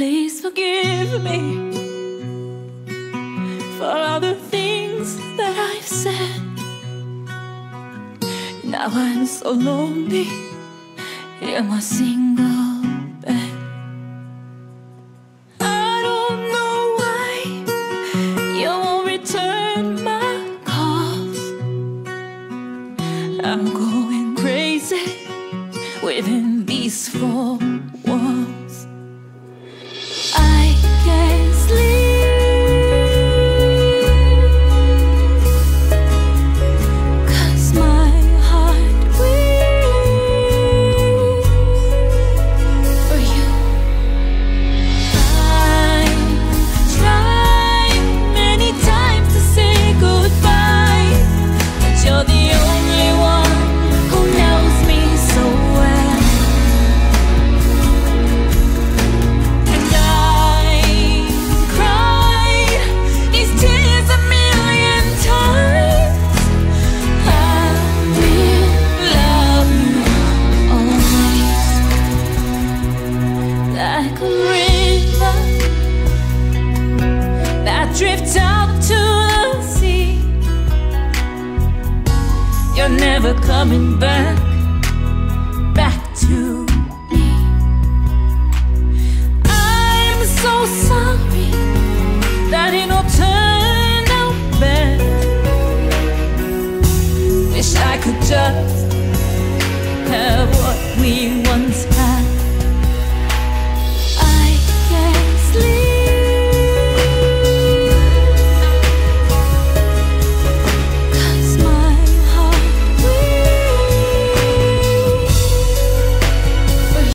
Please forgive me for all the things that I've said. Now I'm so lonely in my single bed. I don't know why you won't return my calls. I'm going crazy within these four like a river that drifts out to the sea. You're never coming back, back to me. I'm so sorry that it all turned out bad. Wish I could just have what we.